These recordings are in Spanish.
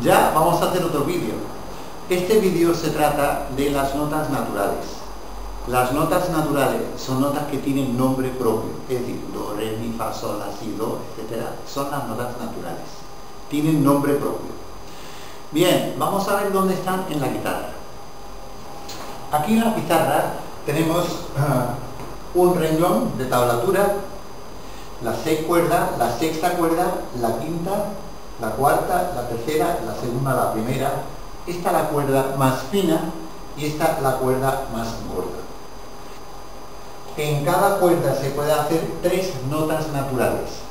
Ya vamos a hacer otro vídeo. Este vídeo se trata de las notas naturales. Las notas naturales son notas que tienen nombre propio, es decir, do, re, mi, fa, sol, la, si, do, etc. Son las notas naturales. Tienen nombre propio. Bien, vamos a ver dónde están en la guitarra. Aquí en la pizarra tenemos uh, un renglón de tablatura, la sexta cuerda, la sexta cuerda, la quinta, la cuarta, la tercera, la segunda, la primera. Esta la cuerda más fina y esta la cuerda más gorda. En cada cuerda se puede hacer tres notas naturales.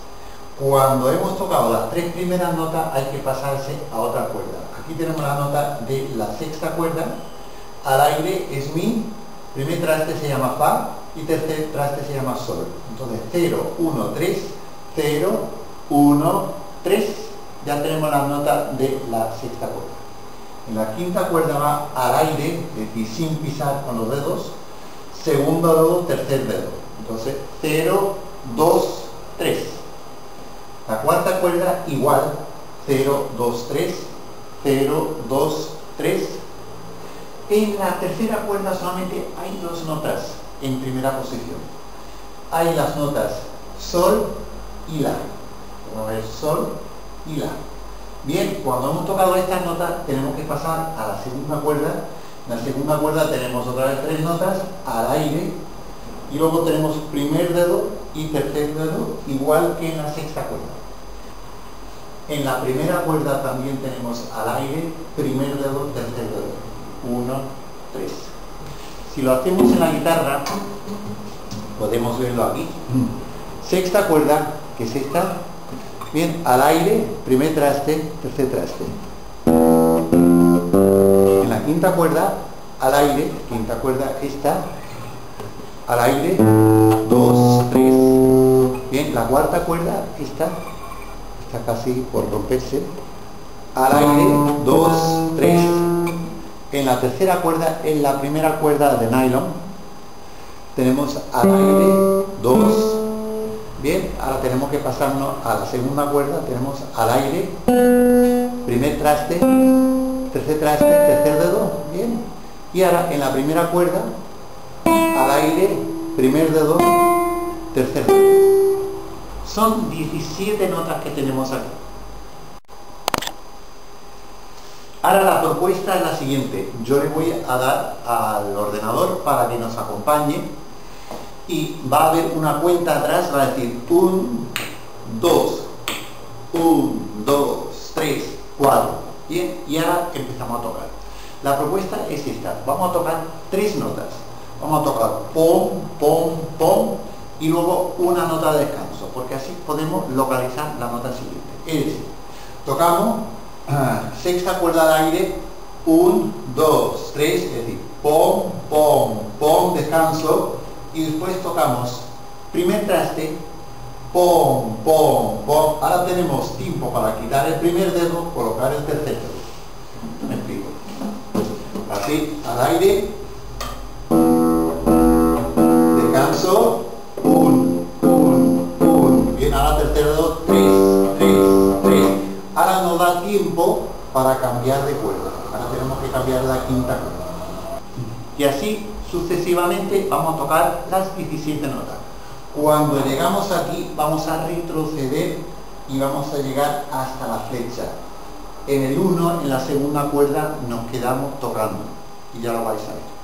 Cuando hemos tocado las tres primeras notas hay que pasarse a otra cuerda. Aquí tenemos la nota de la sexta cuerda. Al aire es mi, primer traste se llama fa y tercer traste se llama sol. Entonces 0, 1, 3, 0, 1, 3. Ya tenemos la nota de la sexta cuerda. En la quinta cuerda va al aire, es decir, sin pisar con los dedos, segundo dedo, tercer dedo. Entonces 0, 2, 3. La cuarta cuerda igual, 0, 2, 3, 0, 2, 3. En la tercera cuerda solamente hay dos notas en primera posición. Hay las notas sol y la. Vamos a ver sol y la. Bien, cuando hemos tocado estas notas tenemos que pasar a la segunda cuerda. En la segunda cuerda tenemos otra vez tres notas al aire y luego tenemos primer dedo y tercer dedo igual que en la sexta cuerda. En la primera cuerda también tenemos al aire primer dedo, tercer dedo. 1, 3. Si lo hacemos en la guitarra, podemos verlo aquí. Sexta cuerda, que es esta. Bien, al aire, primer traste, tercer traste. En la quinta cuerda, al aire, quinta cuerda, esta. Al aire, 2, 3. Bien, la cuarta cuerda, esta. Está casi por romperse. Al aire, 2, 3 en la tercera cuerda, en la primera cuerda de nylon, tenemos al aire 2. Bien, ahora tenemos que pasarnos a la segunda cuerda, tenemos al aire, primer traste, tercer traste, tercer dedo, bien. Y ahora en la primera cuerda, al aire, primer dedo, tercer dedo. Son 17 notas que tenemos aquí. Ahora la propuesta es la siguiente. Yo le voy a dar al ordenador para que nos acompañe y va a haber una cuenta atrás, va a decir 1, 2, 1, 2, 3, 4. Bien, y ahora empezamos a tocar. La propuesta es esta. Vamos a tocar tres notas. Vamos a tocar pom, pom, pom y luego una nota de descanso, porque así podemos localizar la nota siguiente. Es decir, tocamos sexta cuerda al aire, 1, 2, 3, es decir, pom, pom, pom, descanso, y después tocamos primer traste, pom, pom, pom. Ahora tenemos tiempo para quitar el primer dedo, colocar el tercer dedo. Me explico. Así, al aire, descanso, 1, 1, 1. Bien, ahora tercer dedo, 3, 3, 3. Ahora nos da tiempo para cambiar de cuerda. Ahora tenemos que cambiar la quinta cuerda. Y así sucesivamente vamos a tocar las 17 notas. Cuando llegamos aquí vamos a retroceder y vamos a llegar hasta la flecha. En el 1, en la segunda cuerda, nos quedamos tocando. Y ya lo vais a ver.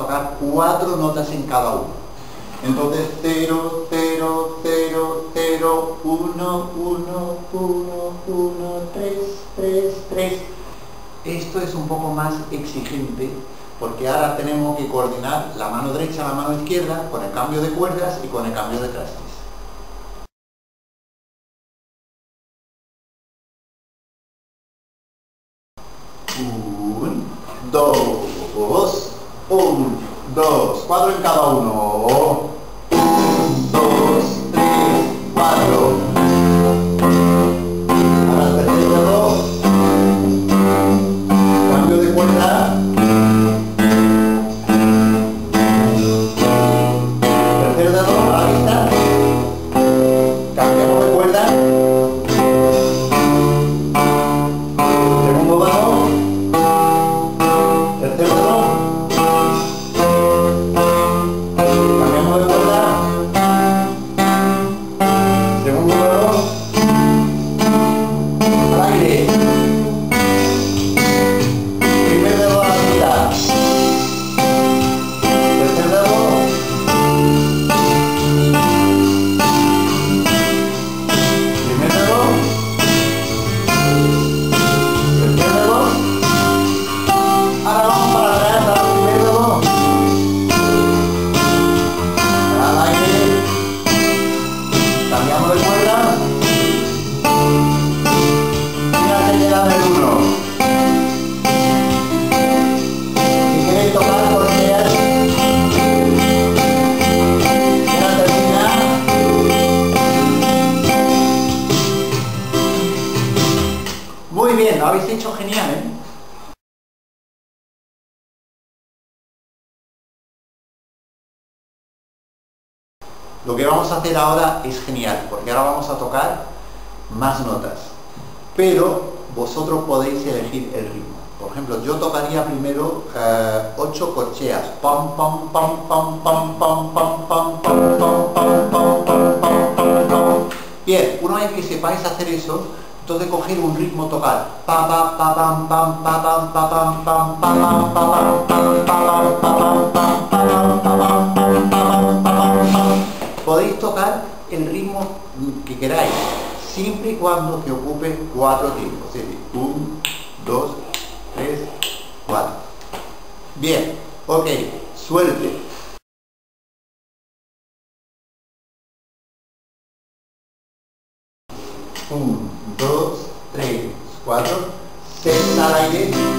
Tocar cuatro notas en cada uno. Entonces 0, 0, 0, 0, 1, 1, 1, 1, 3, 3, 3. Esto es un poco más exigente porque ahora tenemos que coordinar la mano derecha, la mano izquierda con el cambio de cuerdas y con el cambio de trastes. Un, dos, un, dos, cuatro en cada uno. Lo que vamos a hacer ahora es genial, porque ahora vamos a tocar más notas. Pero vosotros podéis elegir el ritmo. Por ejemplo, yo tocaría primero ocho corcheas. Pam, pam, pam, pam, pam, pam, pam, pam, pam, pam, pam, pam, pam, pam, Bien, una vez que sepáis hacer eso, entonces coger un ritmo tocar. Pa, pa, pa, pam, pam, pa, pam, pa, pam, pam, pa, pam, pa, pam, pam, pa, pam, pam, pam, pam, podéis tocar el ritmo que queráis, siempre y cuando que ocupe cuatro tiempos. Es decir, un, dos, tres, cuatro. Bien, ok, suelte. Un, dos, tres, cuatro. Sexta al aire.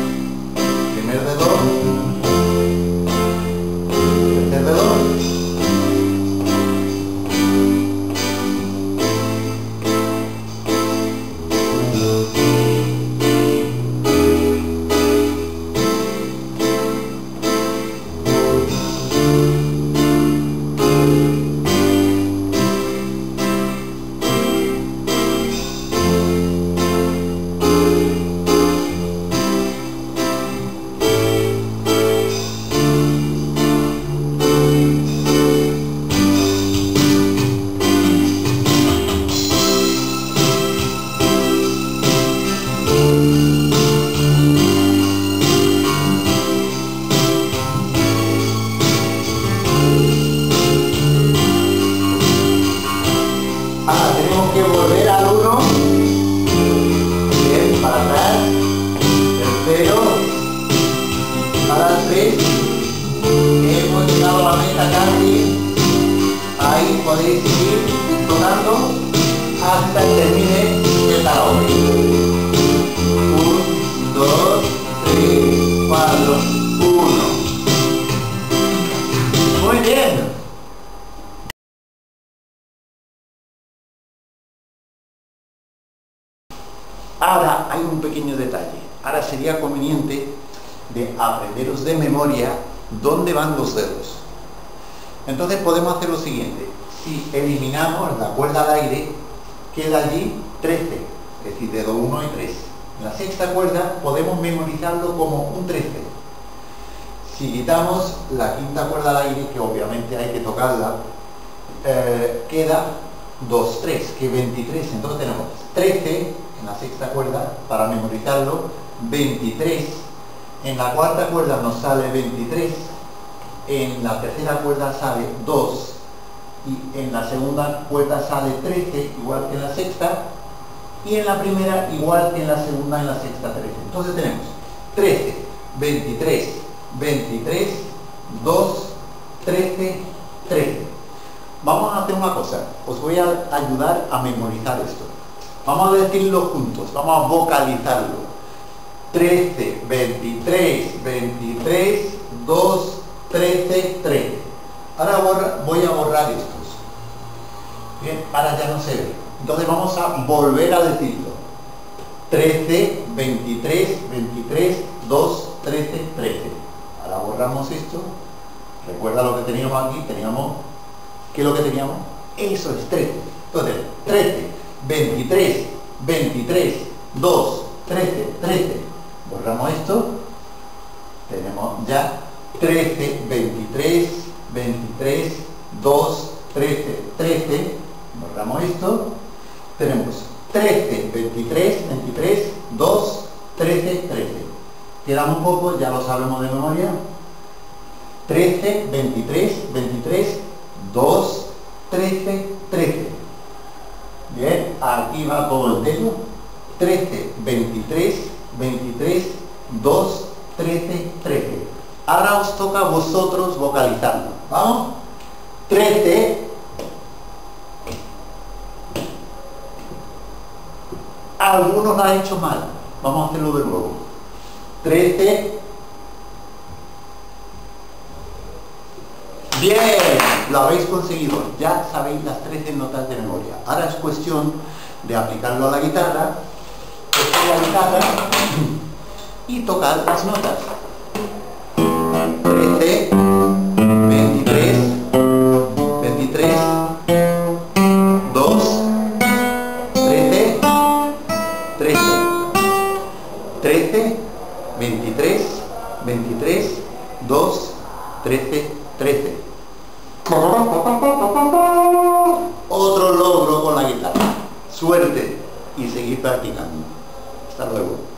Podéis seguir tocando hasta que termine el karaoke. Un, dos, tres, cuatro, uno. Muy bien. Ahora hay un pequeño detalle. Ahora sería conveniente de aprenderos de memoria dónde van los dedos. Entonces podemos hacer lo siguiente si eliminamos la cuerda de aire, queda allí 13, es decir, dedo 1 y 3. La sexta cuerda podemos memorizarlo como un 13. Si quitamos la quinta cuerda de aire, que obviamente hay que tocarla, eh, queda 2, 3, que 23. Entonces tenemos 13 en la sexta cuerda para memorizarlo 23, en la cuarta cuerda nos sale 23, en la tercera cuerda sale 2 y en la segunda cuerda sale 13, igual que en la sexta, y en la primera igual que en la segunda, en la sexta 13. Entonces tenemos 13, 23, 23, 2, 13, 13. Vamos a hacer una cosa, os voy a ayudar a memorizar esto. Vamos a decirlo juntos, vamos a vocalizarlo. 13, 23, 23, 2, 13, 13. Ahora voy a borrar estos. Bien, ahora ya no se ve. Entonces vamos a volver a decirlo. 13, 23, 23, 2, 13, 13. Ahora borramos esto. Recuerda lo que teníamos aquí, teníamos ¿Qué es lo que teníamos? Eso es 13. Entonces, 13, 23, 23, 2, 13, 13. Borramos esto. Tenemos ya 13, 23, 23, 2, 13, 13. Borramos esto. Tenemos 13, 23, 23, 2, 13, 13. Quedamos un poco, ya lo sabemos de memoria. 13, 23, 23, 2, 13, 13. Bien, aquí va todo el dedo. 13, 23, 23, 2, 13, 13. Ahora os toca a vosotros vocalizarlo. ¿Vamos? 13. Algunos lo han hecho mal. Vamos a hacerlo de nuevo. 13. Bien lo habéis conseguido, ya sabéis las 13 notas de memoria. Ahora es cuestión de aplicarlo a la guitarra, coger la guitarra y tocar las notas. 13, 13, 23, 23, 2, 13, 13. Otro logro con la guitarra. Suerte y seguir practicando. Hasta luego.